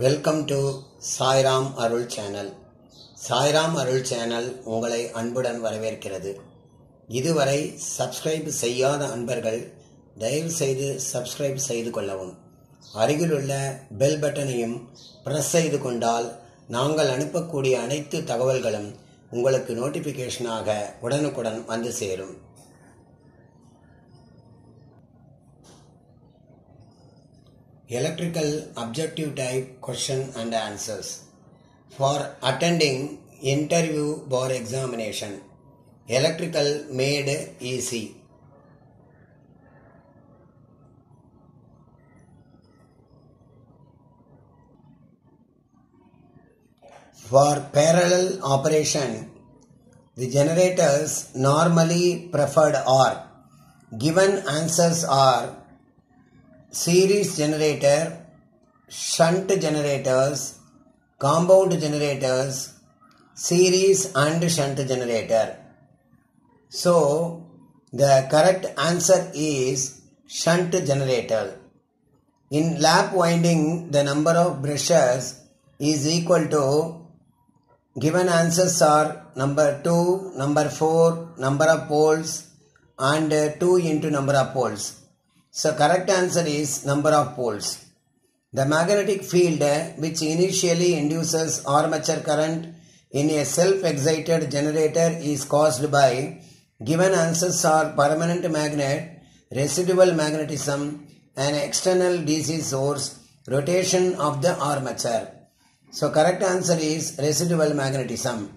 Welcome to Sairam Arul channel Sairam Arul channel உங்களை அன்புடன் வரவேற்கிறது. இதுவரை சப்ஸ்கிரைப் செய்யாத அன்பர்கள் தயவு செய்து சப்ஸ்கிரைப் செய்து கொள்ளவும். அருகிலுள்ள பெல் பட்டனையும் ப்ரெஸ் செய்து கொண்டால் நாங்கள் அனுப்பக்கூடிய அனைத்து தகவல்களும் உங்களுக்கு நோட்டிஃபிகேஷனாக உடனுக்குடன் வந்து சேரும். Electrical objective type question and answers. For attending interview bar examination electrical made easy. For parallel operation the generators normally preferred are given answers are series generator, shunt generators, compound generators, series and shunt generator. So, the correct answer is shunt generator. In lap winding, the number of brushes is equal to given answers are number 2, number 4, number of poles and 2 into number of poles. So correct answer is number of poles. The magnetic field which initially induces armature current in a self-excited generator is caused by given answers are permanent magnet, residual magnetism, an external DC source, rotation of the armature. So correct answer is residual magnetism.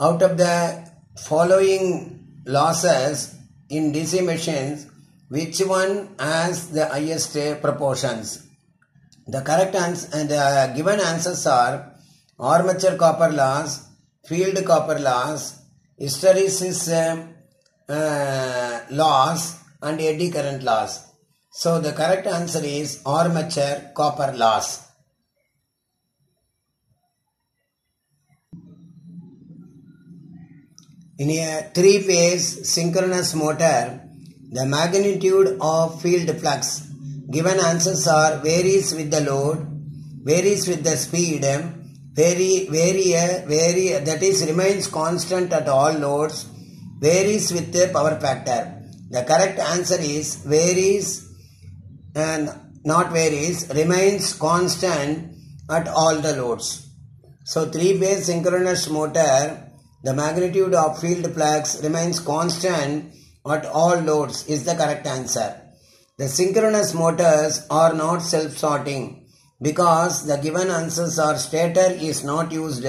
Out of the following losses in DC machines, which one has the highest proportions? The correct answer and the given answers are armature copper loss, field copper loss, hysteresis uh, uh, loss, and eddy current loss. So the correct answer is armature copper loss. In a three phase synchronous motor, the magnitude of field flux given answers are varies with the load, varies with the speed, um, vary, vary, uh, vary, that is remains constant at all loads, varies with the power factor. The correct answer is varies and not varies, remains constant at all the loads. So three phase synchronous motor, the magnitude of field flux remains constant at all loads is the correct answer. The synchronous motors are not self-starting because the given answers are stator is not used,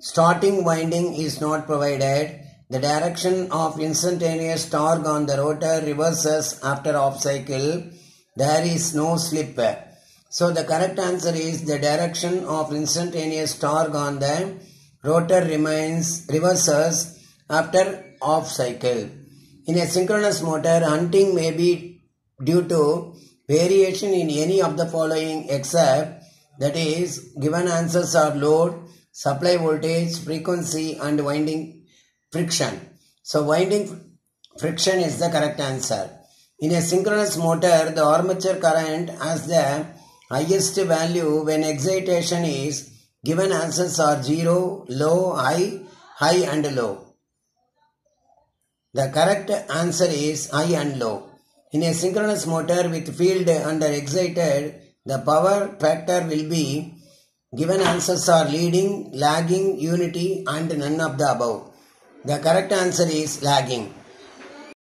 starting winding is not provided, the direction of instantaneous torque on the rotor reverses after off cycle, there is no slip. So the correct answer is the direction of instantaneous torque on the rotor remains reverses after off cycle. In a synchronous motor, hunting may be due to variation in any of the following except that is given answers are load, supply voltage, frequency and winding friction. So winding friction is the correct answer. In a synchronous motor, the armature current has the highest value when excitation is given answers are 0, low, high, high and low. The correct answer is high and low. In a synchronous motor with field under excited, the power factor will be given answers are leading, lagging, unity and none of the above. The correct answer is lagging.